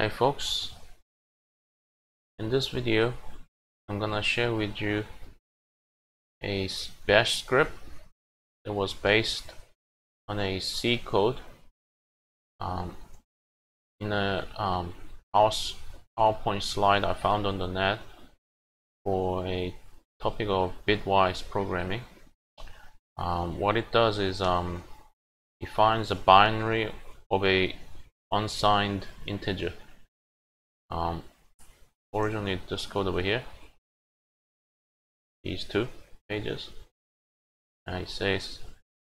Hi folks, in this video I'm gonna share with you a bash script that was based on a C code um, in a um, PowerPoint slide I found on the net for a topic of bitwise programming. Um, what it does is um, it finds a binary of a unsigned integer um, originally this code over here these two pages and it says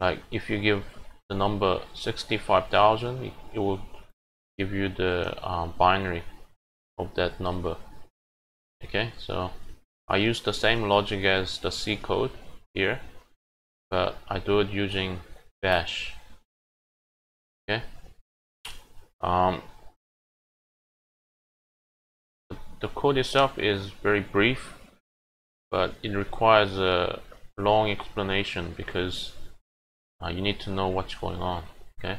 like if you give the number 65,000 it, will give you the um, binary of that number. Okay so I use the same logic as the C code here but I do it using bash. Okay? Um, the code itself is very brief but it requires a long explanation because uh, you need to know what's going on okay?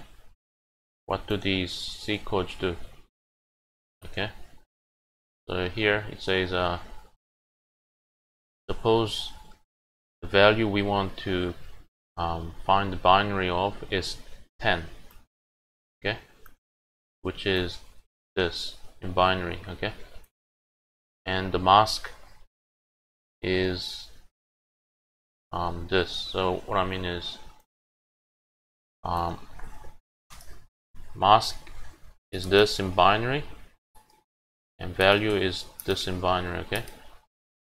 What do these C codes do okay? So here it says uh, suppose the value we want to um, find the binary of is 10 okay? Which is this in binary okay and the mask is um, this. So what I mean is um, mask is this in binary and value is this in binary okay?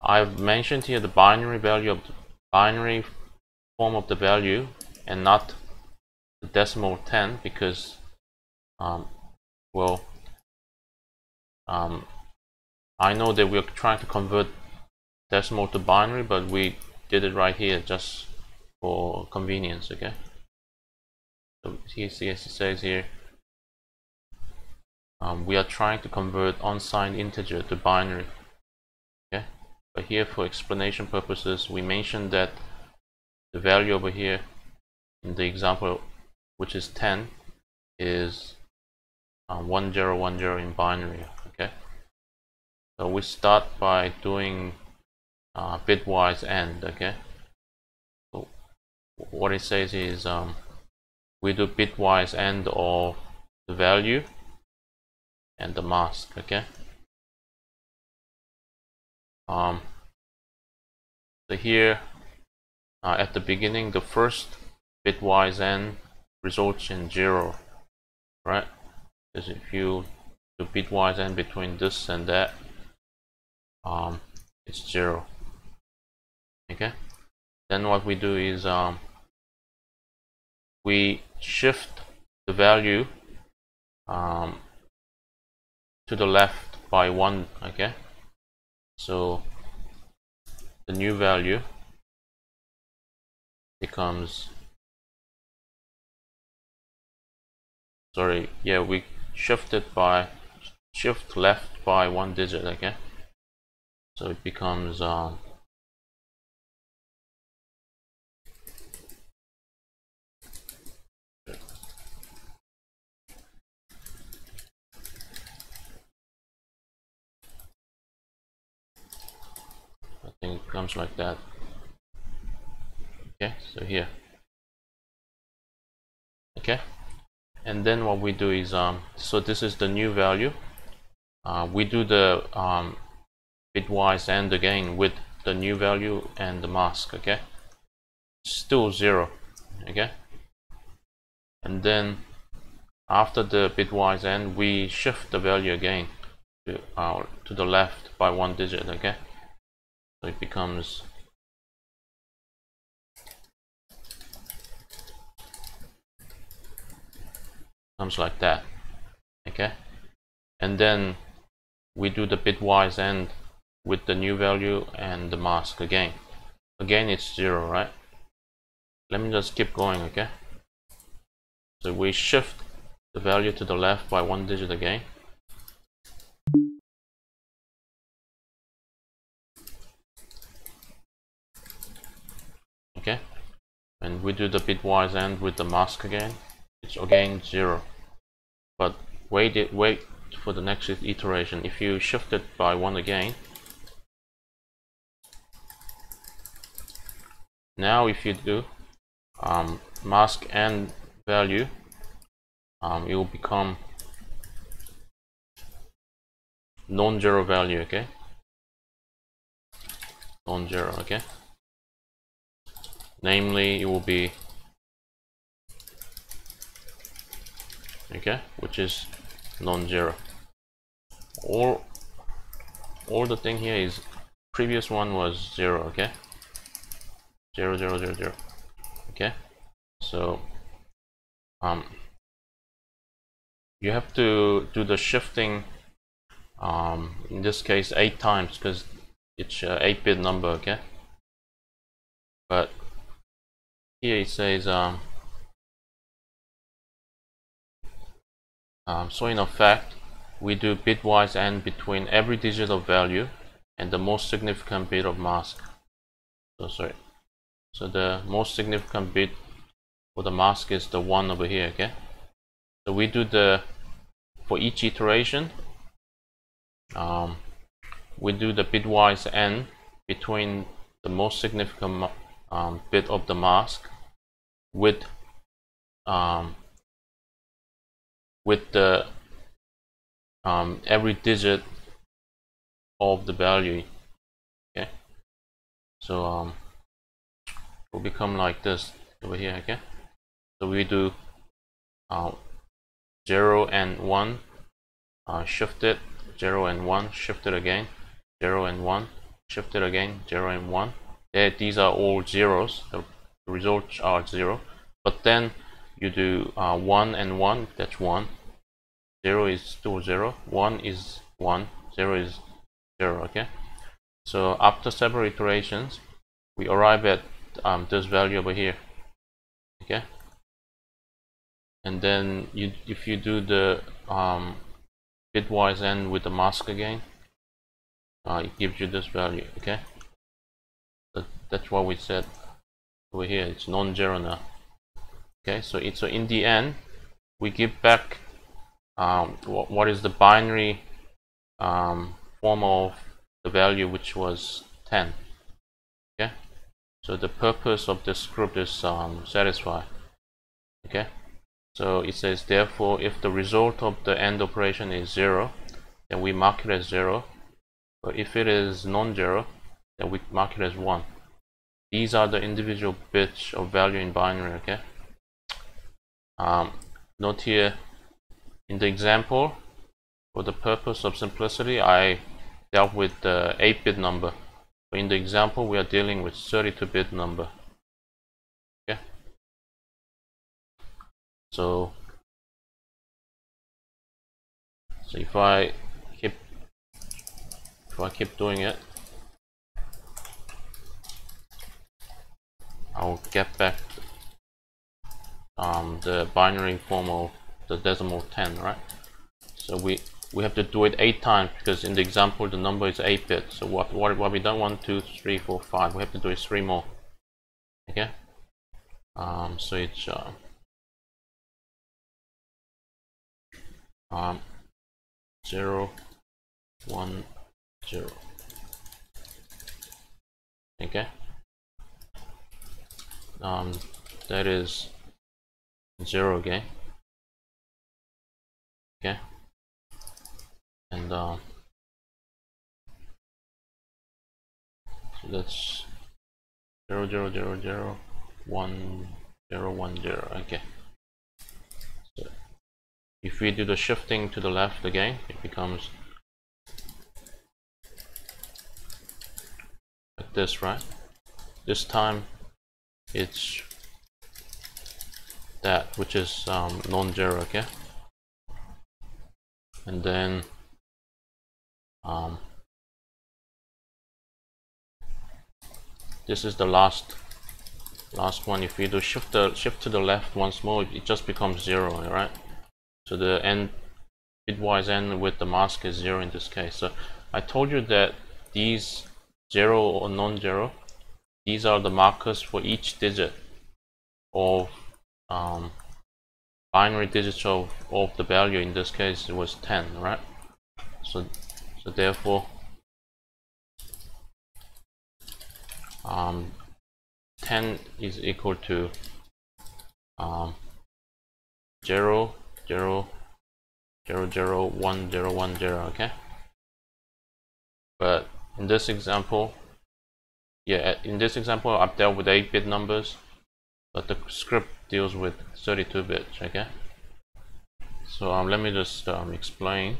I've mentioned here the binary value of the binary form of the value and not the decimal 10 because um, well um, I know that we're trying to convert decimal to binary, but we did it right here just for convenience, okay? So it says here, um, we are trying to convert unsigned integer to binary, okay? But here, for explanation purposes, we mentioned that the value over here in the example, which is 10, is um, 1010 in binary? So we start by doing uh, bitwise AND, okay? So what it says is um, we do bitwise AND of the value and the mask, okay? Um, so here uh, at the beginning, the first bitwise AND results in zero, right? Because if you do bitwise AND between this and that, um, it's zero. Okay. Then what we do is um, we shift the value um, to the left by one okay? So the new value becomes sorry yeah we shift it by shift left by one digit okay so it becomes um, I think it comes like that. Okay so here. Okay. And then what we do is um so this is the new value. Uh, we do the um, bitwise AND again with the new value and the mask okay? Still zero okay? And then after the bitwise AND we shift the value again to, uh, to the left by one digit okay? So it becomes comes like that okay? And then we do the bitwise AND with the new value and the mask again. Again it's zero right? Let me just keep going okay? So we shift the value to the left by one digit again. Okay? And we do the bitwise AND with the mask again. It's again zero. But wait it wait for the next iteration. If you shift it by one again now if you do um, mask and value um, it will become non-zero value okay? Non-zero okay? Namely it will be okay which is non-zero. Or all the thing here is previous one was zero okay zero zero zero zero okay so um you have to do the shifting um in this case eight times because it's an 8-bit number okay but here it says um Um, so in effect, we do bitwise AND between every digit of value and the most significant bit of mask. So sorry. So the most significant bit for the mask is the one over here, okay? So we do the for each iteration, um, we do the bitwise AND between the most significant um, bit of the mask with um, with the um, every digit of the value okay so um, will become like this over here okay? So we do uh, 0 and 1 uh, shift it 0 and 1 shift it again 0 and 1 shift it again 0 and 1 yeah, these are all zeros. The results are 0 but then you do uh, 1 and 1 that's 1 0 is still 0 1 is 1 0 is 0 okay? So after several iterations we arrive at um, this value over here. Okay? And then you if you do the um, bitwise AND with the mask again uh, it gives you this value okay? That, that's what we said over here. It's non-zero now okay? So it's so in the end we give back um, what, is the binary um, form of the value which was 10 okay so the purpose of the script is um, satisfied. Okay? So it says therefore if the result of the AND operation is 0 then we mark it as 0 but if it is non-zero then we mark it as 1 these are the individual bits of value in binary okay? Um, note here in the example for the purpose of simplicity I dealt with the 8-bit number in the example we are dealing with 32-bit number. Okay? So so if I keep if I keep doing it I'll get back um, the binary form of the decimal 10 right? So we we have to do it eight times because in the example the number is 8 bit so what what, what we done one two three four five we have to do it three more. Okay? Um so it's uh, um zero one zero. Okay? Um that is zero again okay so that's zero zero zero zero one zero one zero okay. So if we do the shifting to the left again it becomes like this right? This time it's that which is um, non-zero okay? And then um, this is the last last one. If we do shift the shift to the left once more it just becomes zero right? So the end bitwise AND with the mask is zero in this case. So I told you that these zero or non-zero these are the markers for each digit of um, binary digits of, of the value. In this case it was 10 right? So so therefore um, 10 is equal to um, 0 0 0 0 1 0 1 0 okay? But in this example yeah in this example I've dealt with 8-bit numbers but the script deals with 32 bits okay? So um, let me just um, explain.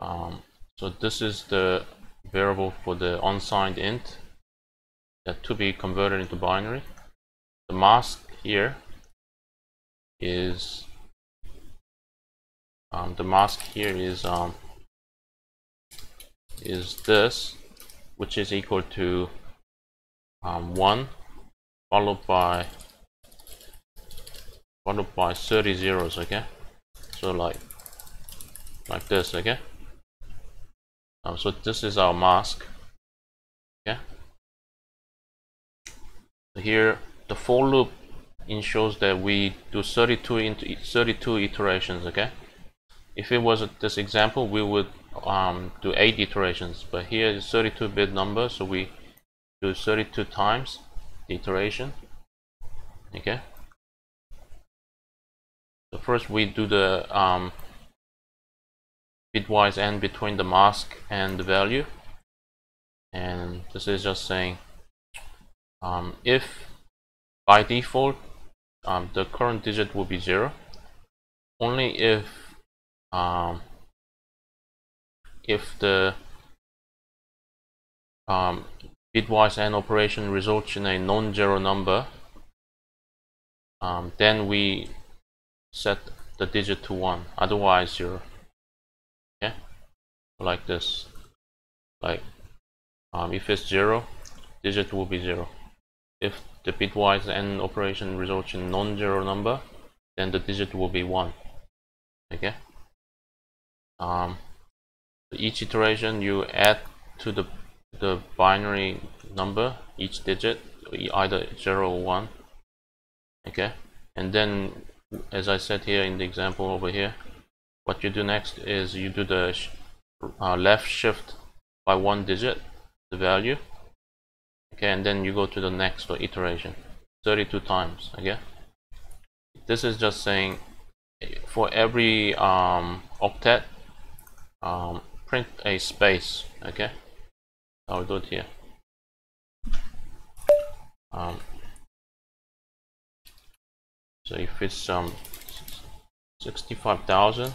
Um, so this is the variable for the unsigned int that to be converted into binary. The mask here is um, the mask here is um, is this which is equal to um, 1 followed by followed by 30 zeros okay? So like like this okay um, so this is our mask so here the for loop ensures that we do 32 into 32 iterations okay? If it was this example we would um, do 8 iterations but here is 32 bit number so we do 32 times the iteration okay? So first we do the um, bitwise and between the mask and the value. And this is just saying um, if by default um, the current digit will be zero only if um, if the um, bitwise AND operation results in a non-zero number um, then we set the digit to 1 otherwise 0 okay like this. Like um, if it's 0 digit will be 0 if the bitwise AND operation results in non-zero number then the digit will be 1 okay? Um, each iteration you add to the the binary number each digit either 0 or 1 okay? And then as I said here in the example over here what you do next is you do the uh, left shift by one digit the value. Okay and then you go to the next iteration. 32 times okay? This is just saying for every um, octet um, print a space okay? I'll do it here. Um, so if it's um 65,000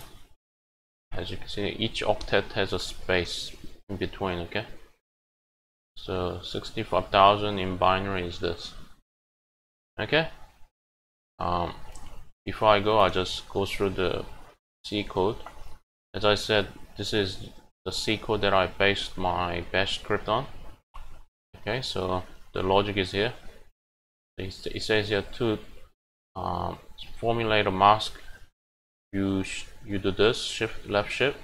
as you can see each octet has a space in between okay? So 65,000 in binary is this okay? Um, before I go I just go through the C code. As I said this is the C code that I based my bash script on okay? So the logic is here. It says here to um, formulate a mask you you do this shift left shift.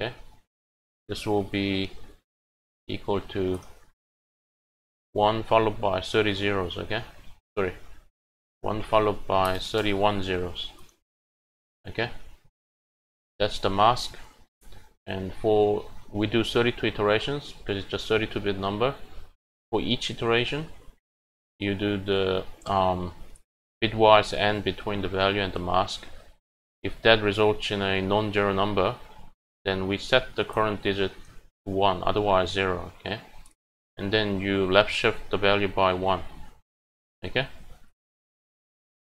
Okay. This will be equal to 1 followed by 30 zeros okay? Sorry. 1 followed by 31 zeros. Okay? That's the mask. And for we do 32 iterations because it's just 32 bit number. For each iteration you do the um, bitwise AND between the value and the mask if that results in a non-zero number then we set the current digit to 1 otherwise 0 okay? And then you left shift the value by 1 okay?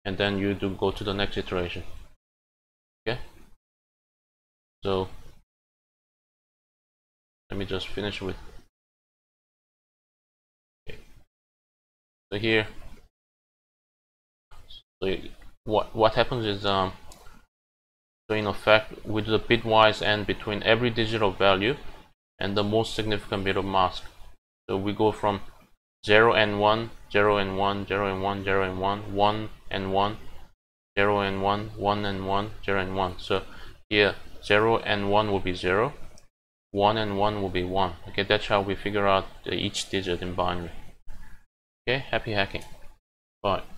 And then you do go to the next iteration okay? So let me just finish with okay. so here so what what happens is um so in effect we do the bitwise AND between every digital value and the most significant bit of mask. So we go from 0 and 1 0 and 1 0 and 1 0 and 1 1 and 1 0 and 1 1 and 1 0 and 1 so here 0 and 1 will be 0 1 and 1 will be 1 okay that's how we figure out each digit in binary. Okay happy hacking. Bye